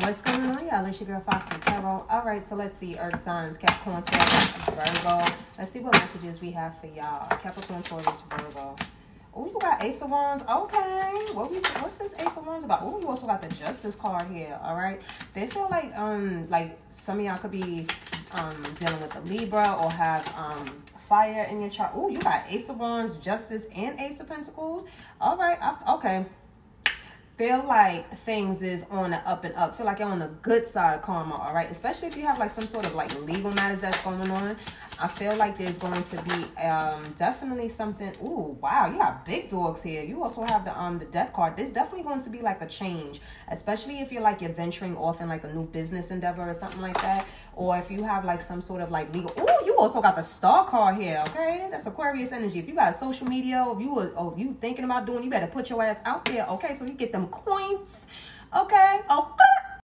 What's going on, y'all? It's your girl Foxxy Tarot. All right, so let's see. Earth signs, Capricorn, Taurus, Virgo. Let's see what messages we have for y'all. Capricorn, Taurus, Virgo. Oh, you got Ace of Wands. Okay. What we what's this Ace of Wands about? Oh, you also got the Justice card here. All right. They feel like um like some of y'all could be um dealing with the Libra or have um fire in your chart. Oh, you got Ace of Wands, Justice, and Ace of Pentacles. All right. I, okay feel like things is on the up and up. Feel like you're on the good side of karma, all right? Especially if you have like some sort of like legal matters that's going on. I feel like there's going to be um definitely something. Ooh, wow, you got big dogs here. You also have the um the death card. There's definitely going to be like a change, especially if you're like you're venturing off in like a new business endeavor or something like that, or if you have like some sort of like legal. Ooh, you also got the star card here. Okay, that's Aquarius energy. If you got social media, if you were, or if you thinking about doing, you better put your ass out there. Okay, so you get them coins. Okay, okay.